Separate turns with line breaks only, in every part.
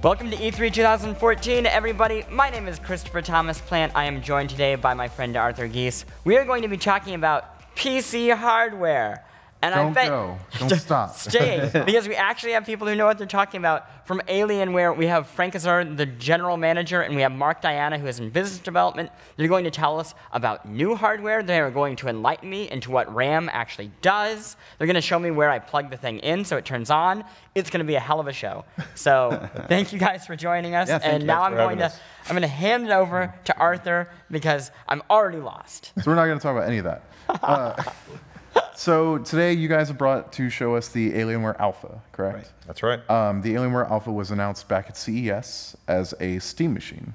Welcome to E3 2014, everybody. My name is Christopher Thomas Plante. I am joined today by my friend Arthur Gies. We are going to be talking about PC hardware.
And Don't I bet, go. Don't stop.
stay, because we actually have people who know what they're talking about. From Alienware, we have Frank Azor, the general manager, and we have Mark Diana, who is in business development. They're going to tell us about new hardware. They are going to enlighten me into what RAM actually does. They're going to show me where I plug the thing in so it turns on. It's going to be a hell of a show. So thank you guys for joining us.
Yeah,
and now I'm going to I'm going to hand it over to Arthur because I'm already lost.
So we're not going to talk about any of that. Uh, so today you guys have brought to show us the Alienware Alpha, correct? Right.
That's right.
Um, the Alienware Alpha was announced back at CES as a Steam machine.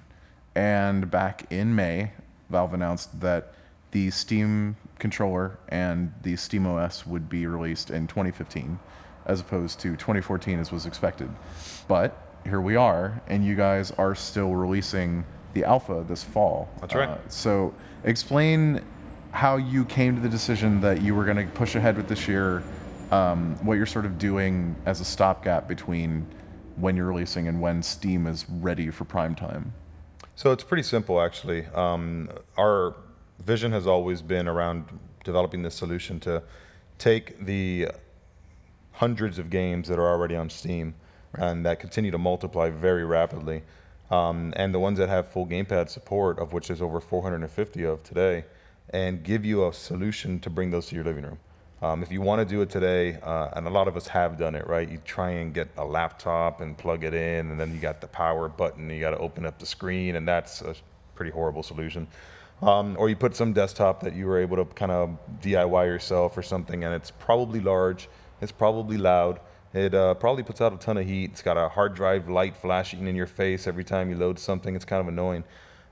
And back in May, Valve announced that the Steam controller and the Steam OS would be released in 2015 as opposed to 2014 as was expected. But here we are, and you guys are still releasing the alpha this fall.
That's right. Uh,
so explain how you came to the decision that you were going to push ahead with this year, um, what you're sort of doing as a stopgap between when you're releasing and when Steam is ready for prime time.
So it's pretty simple, actually. Um, our vision has always been around developing this solution to take the hundreds of games that are already on Steam right. and that continue to multiply very rapidly. Um, and the ones that have full gamepad support, of which there's over 450 of today, and give you a solution to bring those to your living room. Um, if you want to do it today, uh, and a lot of us have done it, right? You try and get a laptop and plug it in, and then you got the power button, you got to open up the screen, and that's a pretty horrible solution. Um, or you put some desktop that you were able to kind of DIY yourself or something, and it's probably large, it's probably loud, it uh, probably puts out a ton of heat. It's got a hard drive light flashing in your face every time you load something. It's kind of annoying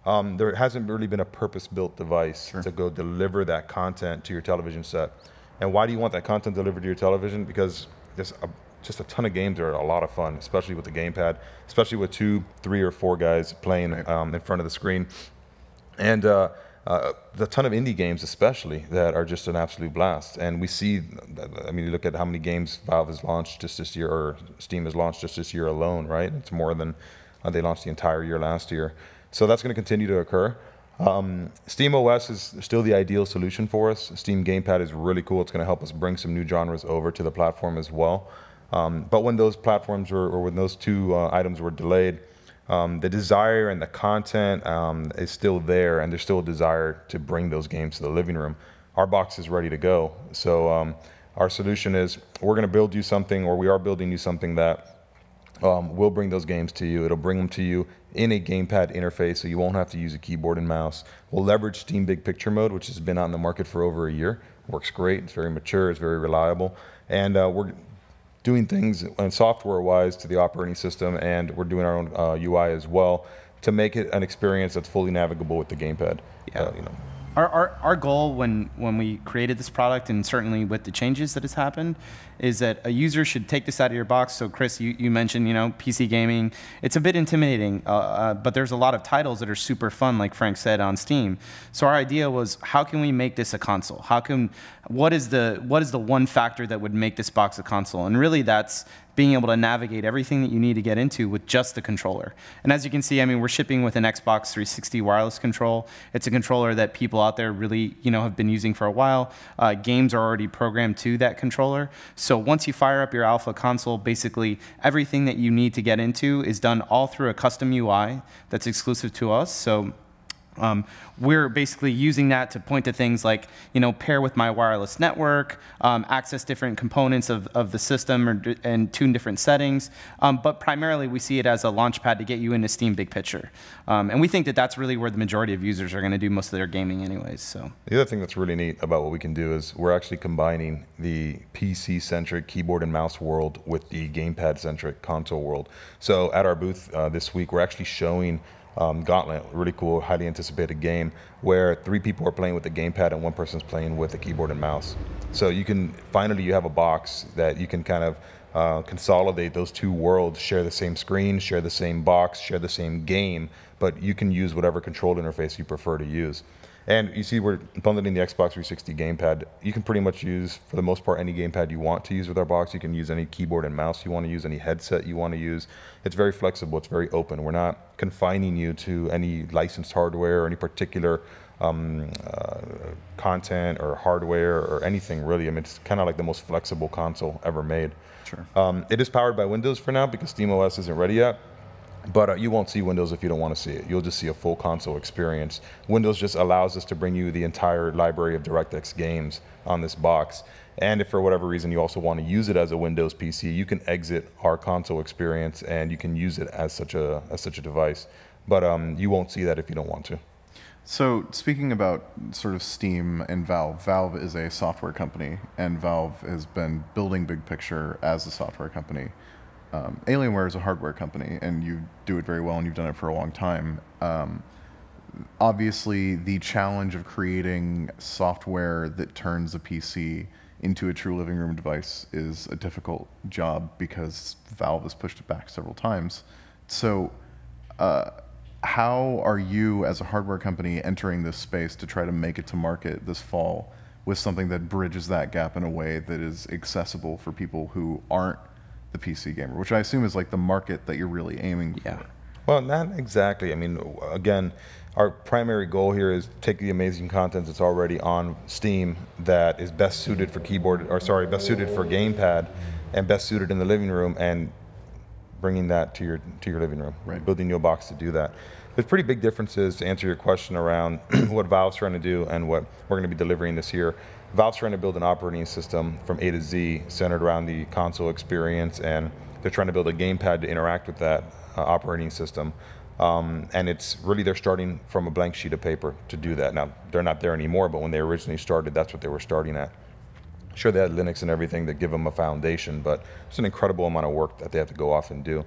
um, there hasn't really been a purpose-built device sure. to go deliver that content to your television set. And why do you want that content delivered to your television? Because there's a, just a ton of games that are a lot of fun, especially with the gamepad, especially with two, three, or four guys playing um, in front of the screen. And uh, uh, the ton of indie games, especially, that are just an absolute blast. And we see, I mean, you look at how many games Valve has launched just this year, or Steam has launched just this year alone, right? It's more than uh, they launched the entire year last year. So that's going to continue to occur. Um, Steam OS is still the ideal solution for us. Steam Gamepad is really cool. It's going to help us bring some new genres over to the platform as well. Um, but when those platforms were, or when those two uh, items were delayed, um, the desire and the content um, is still there, and there's still a desire to bring those games to the living room. Our box is ready to go. So um, our solution is we're going to build you something, or we are building you something that um, will bring those games to you. It'll bring them to you in a gamepad interface, so you won't have to use a keyboard and mouse. We'll leverage Steam Big Picture Mode, which has been on the market for over a year. Works great. It's very mature. It's very reliable, and uh, we're doing things and uh, software-wise to the operating system, and we're doing our own uh, UI as well to make it an experience that's fully navigable with the gamepad.
Yeah. Uh, you know. Our, our, our goal when, when we created this product, and certainly with the changes that has happened, is that a user should take this out of your box. So Chris, you, you mentioned, you know, PC gaming. It's a bit intimidating, uh, uh, but there's a lot of titles that are super fun, like Frank said, on Steam. So our idea was, how can we make this a console? How can, what is the, what is the one factor that would make this box a console? And really that's being able to navigate everything that you need to get into with just the controller. And as you can see, I mean, we're shipping with an Xbox 360 wireless control. It's a controller that people out there really, you know, have been using for a while. Uh, games are already programmed to that controller. So once you fire up your Alpha console, basically everything that you need to get into is done all through a custom UI that's exclusive to us. So um, we're basically using that to point to things like, you know, pair with my wireless network, um, access different components of, of the system or, and tune different settings. Um, but primarily, we see it as a launchpad to get you into Steam Big Picture. Um, and we think that that's really where the majority of users are going to do most of their gaming anyways. So
The other thing that's really neat about what we can do is we're actually combining the PC-centric keyboard and mouse world with the gamepad-centric console world. So at our booth uh, this week, we're actually showing um, Gauntlet, really cool, highly anticipated game where three people are playing with the gamepad and one person's playing with a keyboard and mouse. So you can finally you have a box that you can kind of uh, consolidate those two worlds, share the same screen, share the same box, share the same game, but you can use whatever control interface you prefer to use. And you see, we're bundling the Xbox 360 gamepad. You can pretty much use, for the most part, any gamepad you want to use with our box. You can use any keyboard and mouse you want to use, any headset you want to use. It's very flexible. It's very open. We're not confining you to any licensed hardware or any particular um, uh, content or hardware or anything really. I mean, it's kind of like the most flexible console ever made.
Sure.
Um, it is powered by Windows for now because SteamOS isn't ready yet. But uh, you won't see Windows if you don't want to see it. You'll just see a full console experience. Windows just allows us to bring you the entire library of DirectX games on this box. And if for whatever reason you also want to use it as a Windows PC, you can exit our console experience and you can use it as such a as such a device. But um, you won't see that if you don't want to.
So speaking about sort of Steam and Valve, Valve is a software company, and Valve has been building Big Picture as a software company. Um, Alienware is a hardware company, and you do it very well, and you've done it for a long time. Um, obviously, the challenge of creating software that turns a PC into a true living room device is a difficult job because Valve has pushed it back several times. So, uh, how are you, as a hardware company, entering this space to try to make it to market this fall with something that bridges that gap in a way that is accessible for people who aren't the PC gamer, which I assume is like the market that you're really aiming
Yeah.
for?
Well, not exactly. I mean, again, our primary goal here is take the amazing content that's already on Steam that is best suited for keyboard, or sorry, best suited for gamepad, and best suited in the living room, and bringing that to your to your living room.
Right.
Building you a box to do that. There's pretty big differences to answer your question around what Valve's trying to do and what we're going to be delivering this year. Valve's trying to build an operating system from A to Z centered around the console experience, and they're trying to build a gamepad to interact with that uh, operating system. Um, and it's really they're starting from a blank sheet of paper to do that. Now they're not there anymore, but when they originally started, that's what they were starting at. Sure, they had Linux and everything that give them a foundation, but it's an incredible amount of work that they have to go off and do.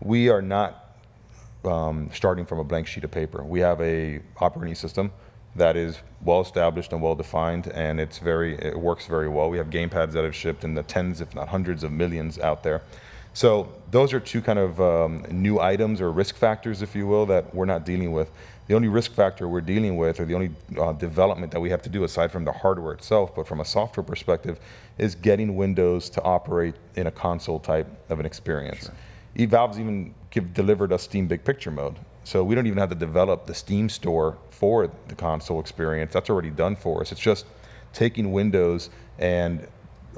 We are not um, starting from a blank sheet of paper. We have a operating system that is well established and well defined, and it's very it works very well. We have gamepads that have shipped in the tens, if not hundreds, of millions out there. So those are two kind of um, new items or risk factors, if you will, that we're not dealing with. The only risk factor we're dealing with, or the only uh, development that we have to do aside from the hardware itself, but from a software perspective, is getting Windows to operate in a console type of an experience. Sure. Valve's even give, delivered us Steam Big Picture mode. So we don't even have to develop the Steam store for the console experience. That's already done for us. It's just taking Windows and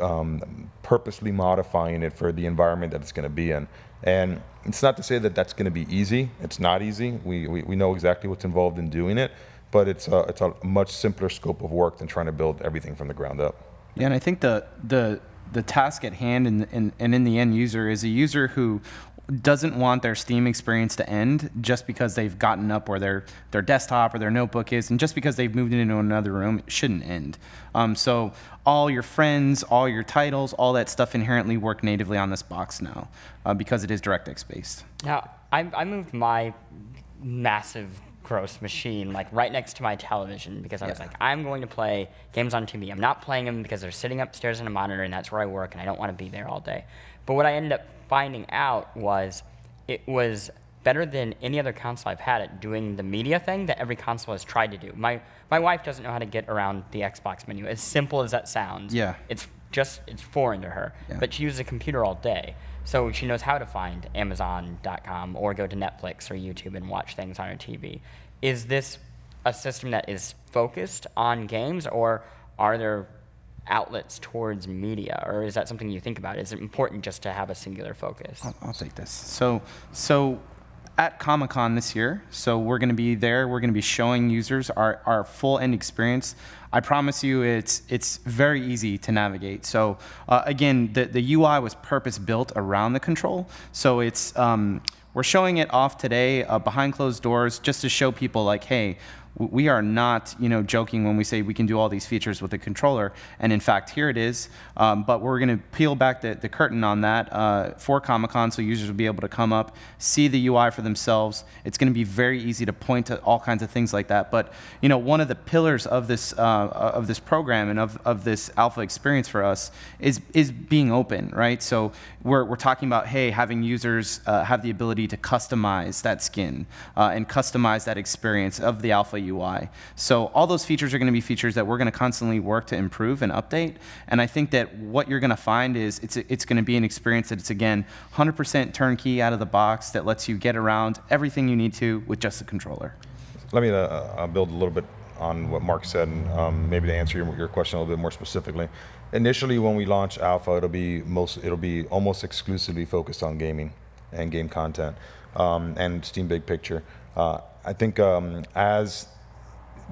um, purposely modifying it for the environment that it's going to be in. And it's not to say that that's going to be easy. It's not easy. We, we, we know exactly what's involved in doing it, but it's a, it's a much simpler scope of work than trying to build everything from the ground up.
Yeah, and I think the the the task at hand and, and, and in the end user is a user who doesn't want their Steam experience to end just because they've gotten up where their their desktop or their notebook is, and just because they've moved into another room, it shouldn't end. Um, so all your friends, all your titles, all that stuff inherently work natively on this box now uh, because it is DirectX based.
Now, I, I moved my massive gross machine like right next to my television because I was
Yeah.
like, I'm going to play games on TV. I'm not playing them because they're sitting upstairs in a monitor and that's where I work and I don't want to be there all day. But what I ended up finding out was it was better than any other console I've had at doing the media thing that every console has tried to do. My my wife doesn't know how to get around the Xbox menu. As simple as that sounds.
Yeah.
It's just it's foreign to her.
Yeah.
But she uses a computer all day. So she knows how to find Amazon.com or go to Netflix or YouTube and watch things on her TV. Is this a system that is focused on games or are there outlets towards media or is that something you think about? Is it important just to have a singular focus?
I'll, I'll take this. So, so at Comic Con this year, so we're going to be there. We're going to be showing users our, our full end experience. I promise you, it's it's very easy to navigate. So uh, again, the the UI was purpose built around the control. So it's um, we're showing it off today uh, behind closed doors just to show people like, hey, we are not, you know, joking when we say we can do all these features with a controller. And in fact, here it is. Um, but we're going to peel back the, the curtain on that uh, for Comic Con, so users will be able to come up, see the UI for themselves. It's going to be very easy to point to all kinds of things like that. But you know, one of the pillars of this uh, of this program and of, of this alpha experience for us is is being open, right? So we're, we're talking about hey, having users uh, have the ability to customize that skin uh, and customize that experience of the alpha UI. So all those features are going to be features that we're going to constantly work to improve and update. And I think that what you're going to find is it's it's going to be an experience that it's again 100% turnkey out of the box that lets you get around everything you need to with just a controller.
Let me uh, uh, build a little bit on what Mark said, and um, maybe to answer your, your, question a little bit more specifically. Initially, when we launch Alpha, it'll be most, it'll be almost exclusively focused on gaming and game content um, and Steam Big Picture. Uh, I think um, as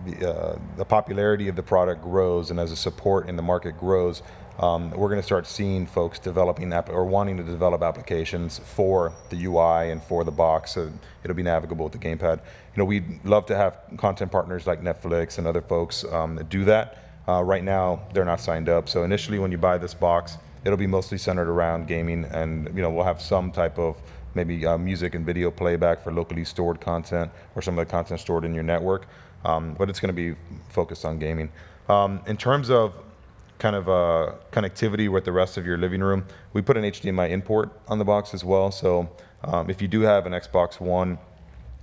the, uh, the popularity of the product grows and as the support in the market grows, um, we're going to start seeing folks developing or wanting to develop applications for the UI and for the box. So it'll be navigable with the gamepad. You know, we'd love to have content partners like Netflix and other folks um, that do that. Uh, right now, they're not signed up. So initially, when you buy this box, it'll be mostly centered around gaming, and you know, we'll have some type of maybe uh, music and video playback for locally stored content or some of the content stored in your network. Um, but it's going to be focused on gaming. Um, in terms of kind of uh, connectivity with the rest of your living room. We put an HDMI import on the box as well. So um, if you do have an Xbox One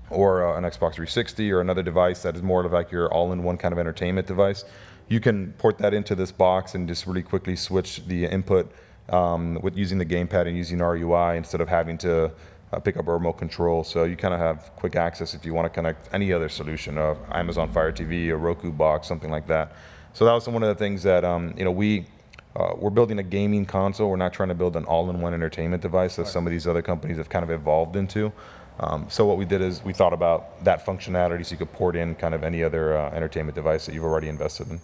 or uh, an Xbox 360 or another device that is more of like your all-in-one kind of entertainment device, you can port that into this box and just really quickly switch the input um, with using the gamepad and using RUI instead of having to uh, pick up a remote control. So you kind of have quick access if you want to connect any other solution, uh, Amazon Fire TV, a Roku box, something like that. So that was one of the things that um, you know we uh, we're building a gaming console. We're not trying to build an all-in-one entertainment device that some of these other companies have kind of evolved into. Um, so what we did is we thought about that functionality so you could port in kind of any other uh, entertainment device that you've already invested in.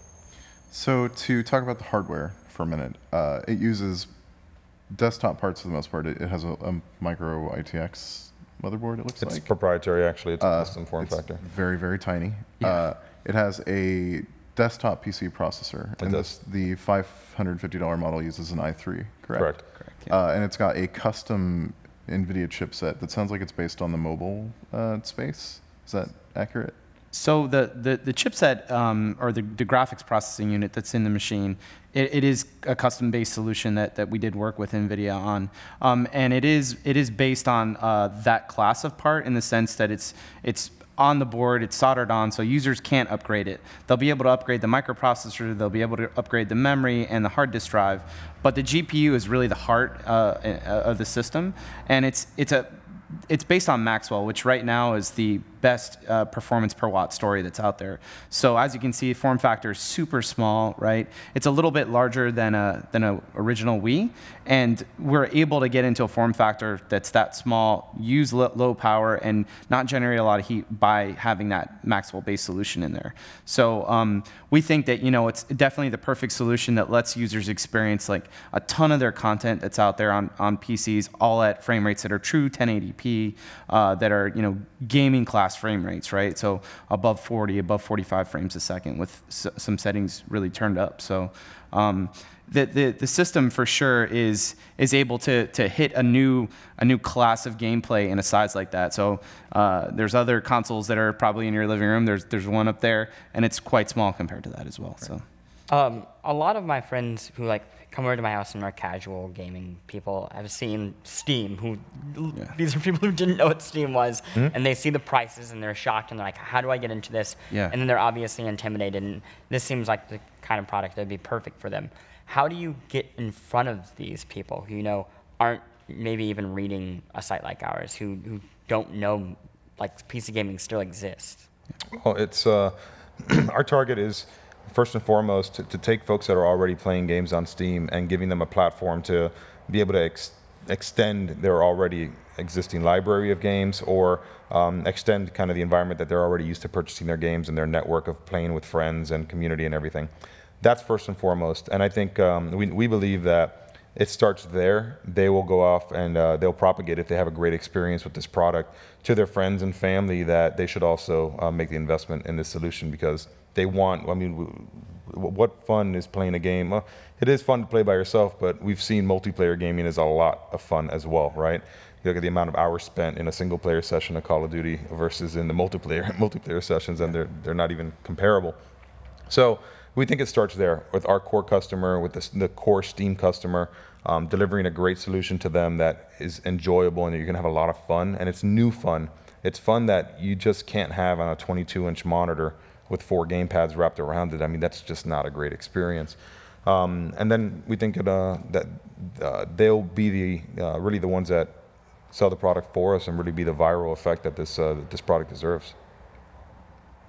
So to talk about the hardware for a minute, uh, it uses desktop parts for the most part. It, it has a, a, micro ITX motherboard. It looks
it's
like
it's proprietary actually. It's a uh, custom form factor.
Very very tiny. Yeah. Uh, it has a desktop PC processor.
It and
does. This, the $550 model uses an i3, correct?
Correct.
correct yeah. uh, and it's got a custom NVIDIA chipset that sounds like it's based on the mobile uh, space. Is that accurate?
So the, the, the chipset um, or the, the graphics processing unit that's in the machine, it, it is a custom-based solution that, that we did work with NVIDIA on. Um, and it is, it is based on uh, that class of part in the sense that it's, it's on the board, it's soldered on, so users can't upgrade it. They'll be able to upgrade the microprocessor, they'll be able to upgrade the memory and the hard disk drive, but the GPU is really the heart uh, of the system, and it's, it's, a, it's based on Maxwell, which right now is the best uh, performance per watt story that's out there. So as you can see, form factor is super small, right? It's a little bit larger than a than a original Wii, and we're able to get into a form factor that's that small, use low power, and not generate a lot of heat by having that Maxwell-based solution in there. So um, we think that you know it's definitely the perfect solution that lets users experience like a ton of their content that's out there on on PCs, all at frame rates that are true 1080p, uh, that are you know gaming class frame rates, right? So above 40, above 45 frames a second with some settings really turned up. So um, the, the, the system for sure is, is able to, to hit a new, a new class of gameplay in a size like that. So uh, there's other consoles that are probably in your living room. There's, there's one up there, and it's quite small compared to that as well. Right. So.
Um, a lot of my friends who like come over to my house and are casual gaming people have seen Steam. Who yeah. these are people who didn't know what Steam was, mm-hmm. and they see the prices and they're shocked and they're like, "How do I get into this?"
Yeah.
And then they're obviously intimidated. And this seems like the kind of product that would be perfect for them. How do you get in front of these people who you know aren't maybe even reading a site like ours, who who don't know like PC gaming still exists?
Well, it's uh, our target is first and foremost to, to, take folks that are already playing games on Steam and giving them a platform to be able to ex extend their already existing library of games or um, extend kind of the environment that they're already used to purchasing their games and their network of playing with friends and community and everything. That's first and foremost. And I think um, we, we believe that it starts there. They will go off and uh, they'll propagate if they have a great experience with this product to their friends and family that they should also uh, make the investment in this solution because they want. I mean, what fun is playing a game? Well, it is fun to play by yourself, but we've seen multiplayer gaming is a lot of fun as well, right? You look at the amount of hours spent in a single player session of Call of Duty versus in the multiplayer multiplayer sessions, and they're they're not even comparable. So we think it starts there with our core customer, with the, the core Steam customer, um, delivering a great solution to them that is enjoyable and that you're gonna have a lot of fun, and it's new fun. It's fun that you just can't have on a 22-inch monitor with four game pads wrapped around it. I mean, that's just not a great experience. Um, and then we think it, uh, that uh, they'll be the uh, really the ones that sell the product for us and really be the viral effect that this uh, that this product deserves.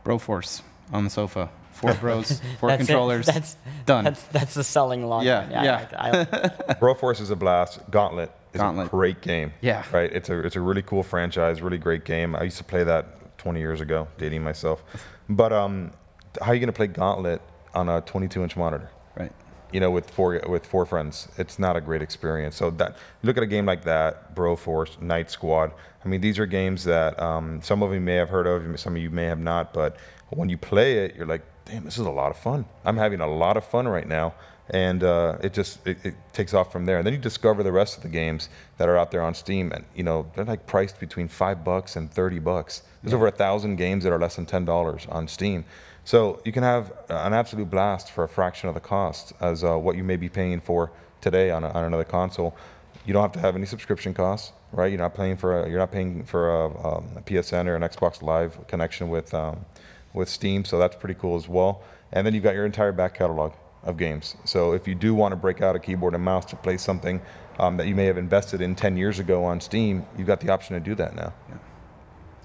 Broforce on the sofa. Four bros, four
That's
controllers.
That's
done.
That's that's the selling line.
Yeah, yeah.
I, I,
Broforce is a blast. Gauntlet is
Gauntlet.
a great game.
Yeah.
Right. It's a it's a really cool franchise. Really great game. I used to play that 20 years ago, dating myself. But um, how are you gonna play Gauntlet on a 22 inch monitor?
right.
you know, with four with four friends. It's not a great experience. So that look at a game like that, Broforce, Night Squad. I mean, these are games that um, some of you may have heard of, some of you may have not. But when you play it, you're like, damn, this is a lot of fun. I'm having a lot of fun right now, and uh, it just it, it takes off from there. And then you discover the rest of the games that are out there on Steam, and you know they're like priced between five bucks and thirty bucks. There's over a thousand games that are less than ten dollars on Steam. So you can have an absolute blast for a fraction of the cost as uh, what you may be paying for today on, a, on another console. You don't have to have any subscription costs, right? You're not paying for a, you're not paying for a, um, a PSN or an Xbox Live connection with um, with Steam, so that's pretty cool as well. And then you've got your entire back catalog of games. So if you do want to break out a keyboard and mouse to play something um, that you may have invested in 10 years ago on Steam, you've got the option to do that now. Yeah.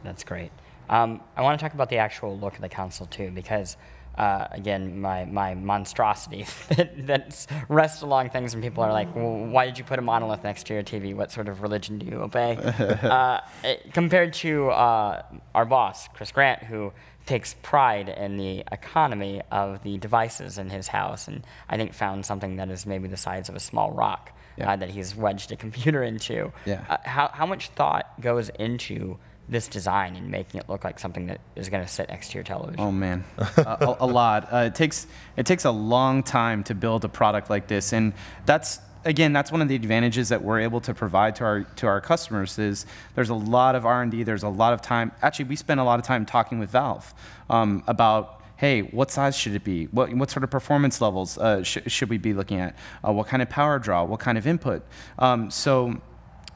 That's great. Um, I want to talk about the actual look of the console too, because uh, again, my, my monstrosity that rests along things, and people are like, well, "Why did you put a monolith next to your TV? What sort of religion do you obey?" uh, it- compared to uh, our boss, Chris Grant, who takes pride in the economy of the devices in his house, and I think found something that is maybe the size of a small rock
Yeah.
uh, that he's wedged a computer into.
Yeah.
Uh, how, how much thought goes into this design and making it look like something that is going to sit next to your television?
Oh man, a, a, a lot. Uh, it takes it takes a long time to build a product like this, and that's again that's one of the advantages that we're able to provide to our to our customers. Is there's a lot of R and D. There's a lot of time. Actually, we spend a lot of time talking with Valve um, about. Hey, what size should it be? What, what sort of performance levels uh, sh- should we be looking at? Uh, what kind of power draw? What kind of input? Um, so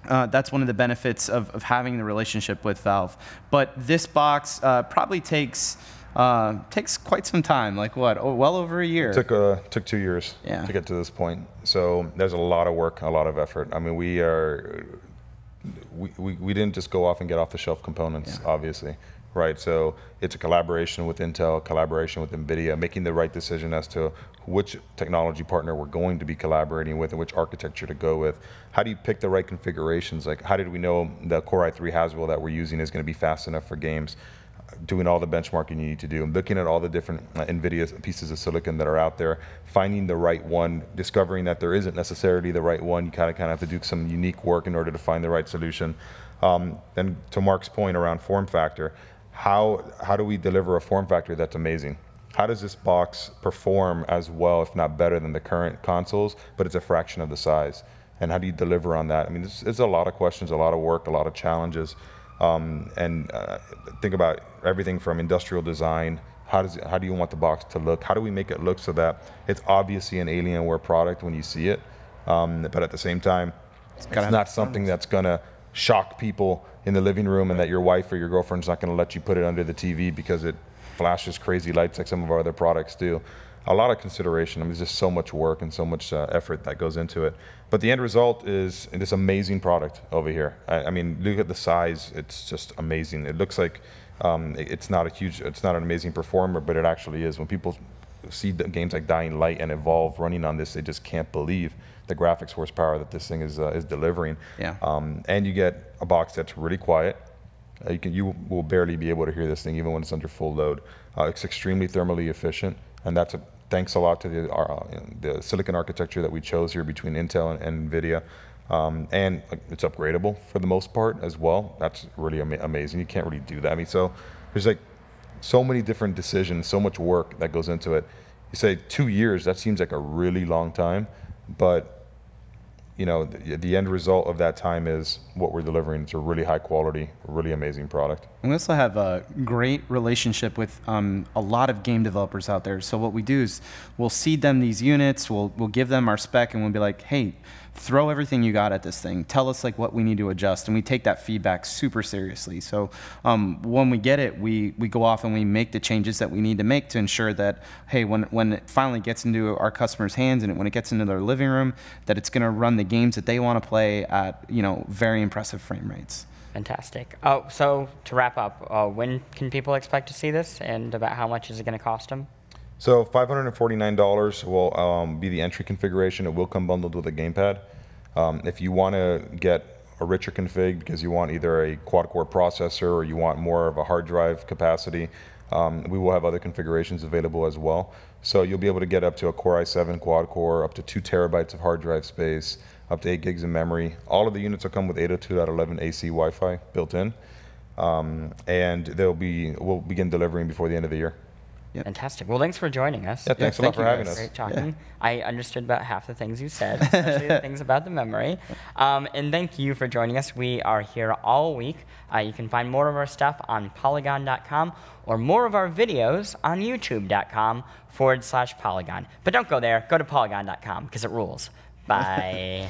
uh, that's one of the benefits of, of having the relationship with Valve. But this box uh, probably takes uh, takes quite some time. Like what? Oh, well over a year.
took uh, took two years
Yeah.
to get to this point. So there's a lot of work, a lot of effort. I mean, we are we, we, we didn't just go off and get off the shelf components, obviously, right? So it's a collaboration with Intel, collaboration with NVIDIA, making the right decision as to which technology partner we're going to be collaborating with and which architecture to go with. How do you pick the right configurations? Like, how did we know the Core i3 Haswell that we're using is going to be fast enough for games? doing all the benchmarking you need to do, looking at all the different uh, NVIDIA pieces of silicon that are out there, finding the right one, discovering that there isn't necessarily the right one. You kind of kind of have to do some unique work in order to find the right solution. Um, and to Mark's point around form factor, how how do we deliver a form factor that's amazing? How does this box perform as well, if not better, than the current consoles, but it's a fraction of the size? And how do you deliver on that? I mean, there's, a lot of questions, a lot of work, a lot of challenges. Um, and uh, think about everything from industrial design. How does it, how do you want the box to look? How do we make it look so that it's obviously an Alienware product when you see it, um, but at the same time, it's,
gotta
not something that's gonna shock people in the living room, and that your wife or your girlfriend's not gonna let you put it under the TV because it flashes crazy lights like some of our other products do. A lot of consideration. I mean, there's just so much work and so much uh, effort that goes into it. But the end result is this amazing product over here. I, I mean, look at the size. It's just amazing. It looks like um, it's not a huge, it's not an amazing performer, but it actually is. When people see the games like Dying Light and Evolve running on this, they just can't believe the graphics horsepower that this thing is uh, is delivering.
Yeah.
Um, and you get a box that's really quiet. Uh, you can you will barely be able to hear this thing even when it's under full load. Uh, it's extremely thermally efficient, and that's a thanks a lot to the, uh, the silicon architecture that we chose here between Intel and, and NVIDIA. Um, and like, it's upgradable for the most part as well. That's really ama- amazing. You can't really do that. I mean, so there's like so many different decisions, so much work that goes into it. You say two years, that seems like a really long time, but you know, the, the end result of that time is what we're delivering. It's a really high quality, really amazing product.
We also have a great relationship with um, a lot of game developers out there. So what we do is we'll seed them these units, we'll, we'll give them our spec, and we'll be like, hey, throw everything you got at this thing. Tell us like what we need to adjust, and we take that feedback super seriously. So um, when we get it, we we go off and we make the changes that we need to make to ensure that hey, when when it finally gets into our customers' hands and when it gets into their living room, that it's going to run the games that they want to play at you know very impressive frame rates.
Fantastic. Oh, so to wrap up, uh, when can people expect to see this, and about how much is it going to cost them?
So $549 will um, be the entry configuration. It will come bundled with a gamepad. Um, if you want to get a richer config because you want either a quad-core processor or you want more of a hard drive capacity, um, we will have other configurations available as well. So you'll be able to get up to a Core i7 quad-core, up to two terabytes of hard drive space, up to eight gigs of memory. All of the units will come with 802.11 AC Wi-Fi built in, um, and they'll be we'll begin delivering before the end of the year.
Yep.
Fantastic. Well, thanks for joining us.
Yeah, thanks a
thank
lot for
you,
having
guys.
us.
Great talking. I understood about half the things you said, especially the things about the memory. Um, and thank you for joining us. We are here all week. Uh, you can find more of our stuff on polygon.com or more of our videos on youtube.com forward slash polygon. But don't go there. Go to polygon.com because it rules. Bye.